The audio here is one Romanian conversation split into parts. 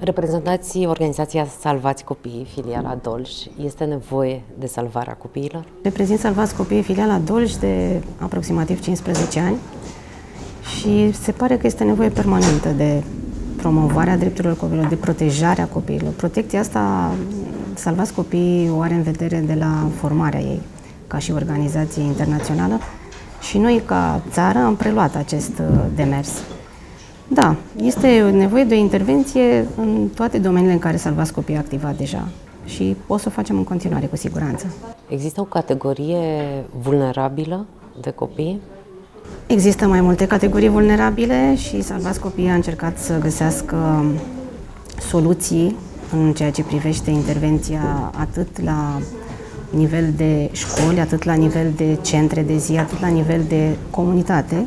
Reprezentați organizația Salvați Copiii, filiala Dolj. Este nevoie de salvarea copiilor? Reprezint Salvați Copiii, filiala Dolj, de aproximativ 15 ani și se pare că este nevoie permanentă de promovarea drepturilor copiilor, de protejarea copiilor. Protecția asta, Salvați Copiii o are în vedere de la formarea ei, ca și organizație internațională și noi, ca țară, am preluat acest uh, demers. Da, este nevoie de o intervenție în toate domeniile în care Salvați Copiii a activat deja și o să o facem în continuare, cu siguranță. Există o categorie vulnerabilă de copii? Există mai multe categorii vulnerabile și Salvați Copiii a încercat să găsească soluții în ceea ce privește intervenția atât la nivel de școli, atât la nivel de centre de zi, atât la nivel de comunitate,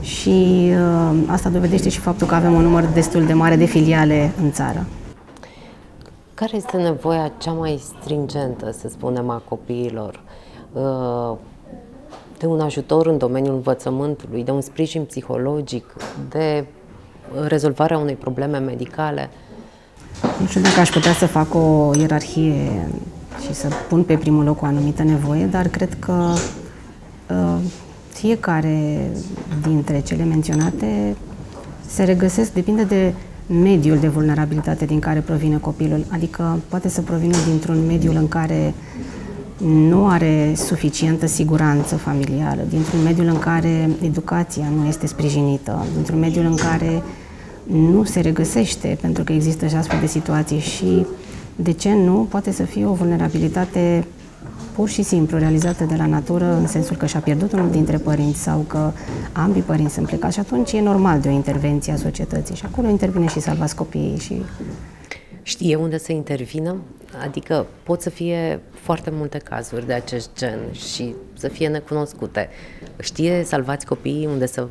și uh, asta dovedește și faptul că avem un număr destul de mare de filiale în țară. Care este nevoia cea mai stringentă, să spunem, a copiilor? Uh, de un ajutor în domeniul învățământului, de un sprijin psihologic, de rezolvarea unei probleme medicale? Nu știu dacă aș putea să fac o ierarhie și să pun pe primul loc o anumită nevoie, dar cred că uh, fiecare dintre cele menționate se regăsesc, depinde de mediul de vulnerabilitate din care provine copilul. Adică poate să provină dintr-un mediu în care nu are suficientă siguranță familială, dintr-un mediu în care educația nu este sprijinită, dintr-un mediu în care nu se regăsește, pentru că există și astfel de situații și, de ce nu, poate să fie o vulnerabilitate pur și simplu realizată de la natură, în sensul că și-a pierdut unul dintre părinți sau că ambii părinți sunt plecați și atunci e normal de o intervenție a societății și acolo intervine și salvați copiii și Știe unde să intervină? Adică pot să fie foarte multe cazuri de acest gen și să fie necunoscute. Știe salvați copiii unde să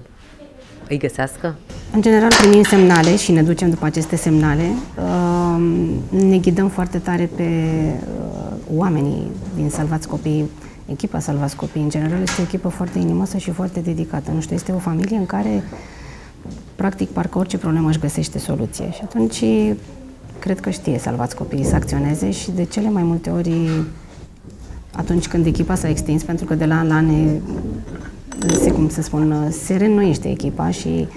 îi găsească? În general primim semnale și ne ducem după aceste semnale. Ne ghidăm foarte tare pe oamenii din Salvați Copii, echipa Salvați Copii, în general, este o echipă foarte inimoasă și foarte dedicată. Nu știu, este o familie în care, practic, parcă orice problemă își găsește soluție. Și atunci, cred că știe Salvați Copiii să acționeze și de cele mai multe ori, atunci când echipa s-a extins, pentru că de la an la an, se, cum să spun, se reînnoiește echipa și uh,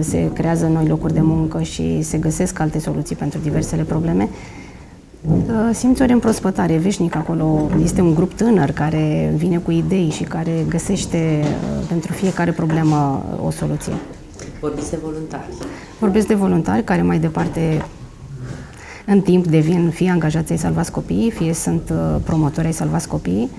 se creează noi locuri de muncă și se găsesc alte soluții pentru diversele probleme, Simți o reîmprospătare veșnică acolo. Este un grup tânăr care vine cu idei și care găsește uh, pentru fiecare problemă o soluție. Vorbiți de voluntari. Vorbesc de voluntari care mai departe în timp devin fie angajați ai Salvați Copiii, fie sunt uh, promotori ai Salvați Copiii,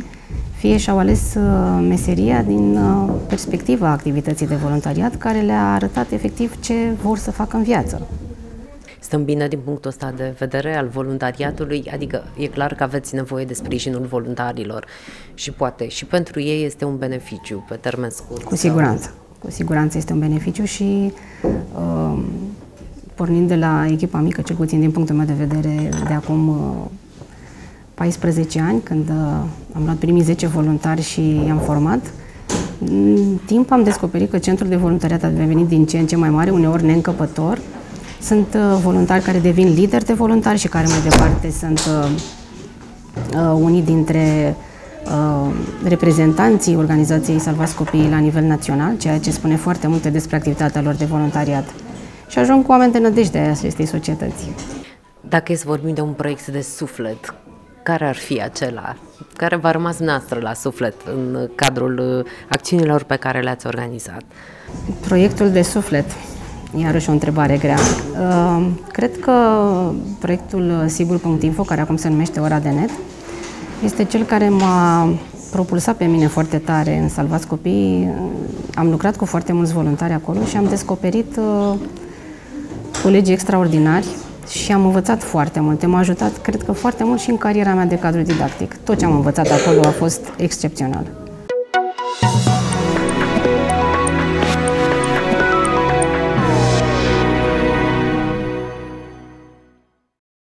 fie și-au ales uh, meseria din perspectiva activității de voluntariat care le-a arătat efectiv ce vor să facă în viață stăm bine din punctul ăsta de vedere al voluntariatului, adică e clar că aveți nevoie de sprijinul voluntarilor și poate și pentru ei este un beneficiu pe termen scurt. Cu siguranță, sau... cu siguranță este un beneficiu și uh, pornind de la echipa mică, cel puțin din punctul meu de vedere, de acum uh, 14 ani, când uh, am luat primii 10 voluntari și i-am format, în timp am descoperit că centrul de voluntariat a devenit din ce în ce mai mare, uneori neîncăpător, sunt uh, voluntari care devin lideri de voluntari și care mai departe sunt uh, uh, unii dintre uh, reprezentanții organizației Salvați Copiii la nivel național, ceea ce spune foarte multe despre activitatea lor de voluntariat. Și ajung cu oameni de nădejde a acestei societăți. Dacă e să vorbim de un proiect de suflet, care ar fi acela? Care v-a rămas noastră la suflet în cadrul uh, acțiunilor pe care le-ați organizat? Proiectul de suflet. Iarăși o întrebare grea. Uh, cred că proiectul Sigur.info, care acum se numește Ora de Net, este cel care m-a propulsat pe mine foarte tare în Salvați Copii. Am lucrat cu foarte mulți voluntari acolo și am descoperit uh, colegi extraordinari și am învățat foarte multe. M-a ajutat, cred că, foarte mult și în cariera mea de cadru didactic. Tot ce am învățat acolo a fost excepțional.